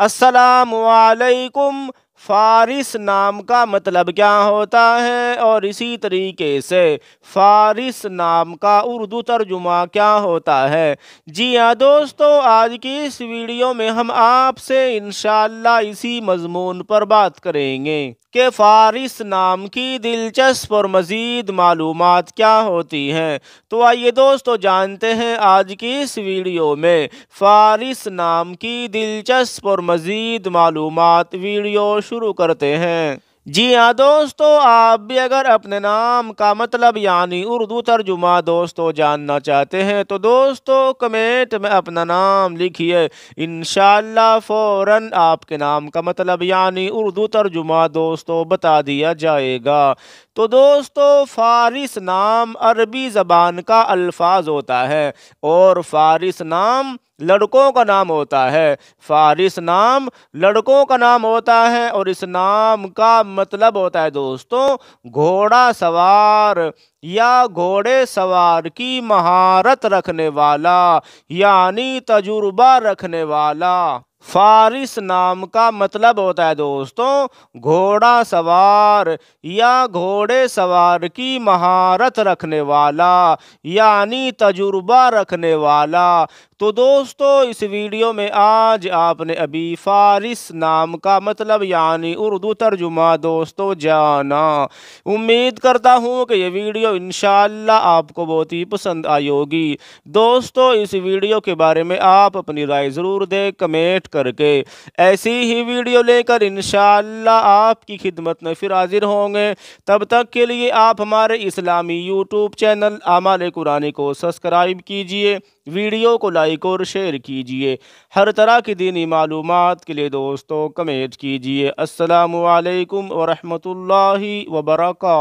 असलकुम फ़ारिस नाम का मतलब क्या होता है? और इसी तरीके से फ़ारिस नाम का उर्दू तर्जुमा क्या होता है? जी हाँ दोस्तों, आज की इस वीडियो में हम आपसे इन इसी मजमून पर बात करेंगे कि फ़ारिस नाम की दिलचस्प और मज़ीद मालूम क्या होती हैं। तो आइए दोस्तों, जानते हैं आज की इस वीडियो में फ़ारिस नाम की दिलचस्प और मज़ीद मालूम वीडियो शुरू करते हैं। जी हाँ दोस्तों, आप भी अगर अपने नाम का मतलब यानी उर्दू तर्जुमा दोस्तों जानना चाहते हैं तो दोस्तों कमेंट में अपना नाम लिखिए। इन फ़ौरन आपके नाम का मतलब यानी उर्दू तर्जुमा दोस्तों बता दिया जाएगा। तो दोस्तों, फ़ारिस नाम अरबी ज़बान का अल्फाज होता है और फ़ारिस नाम लड़कों का नाम होता है। फ़ारिस नाम लड़कों का नाम होता है और इस नाम का मतलब होता है दोस्तों, घोड़ा सवार या घोड़े सवार की महारत रखने वाला, यानी तजुर्बा रखने वाला। फारिस नाम का मतलब होता है दोस्तों, घोड़ा सवार या घोड़े सवार की महारत रखने वाला, यानी तजुर्बा रखने वाला। तो दोस्तों, इस वीडियो में आज आपने अभी फारिस नाम का मतलब यानी उर्दू तर्जुमा दोस्तों, जाना। उम्मीद करता हूँ कि ये वीडियो इन आपको बहुत ही पसंद आई होगी। दोस्तों, इस वीडियो के बारे में आप अपनी राय ज़रूर दें, कमेंट करके। ऐसी ही वीडियो लेकर इन आपकी खिदमत में फिर हाजिर होंगे। तब तक के लिए आप हमारे इस्लामी यूट्यूब चैनल आमाल कुरानी को सब्सक्राइब कीजिए, वीडियो को लाइक और शेयर कीजिए। हर तरह की दीनी मालूम के लिए दोस्तों कमेंट कीजिए। असलकम वरहमल वर्का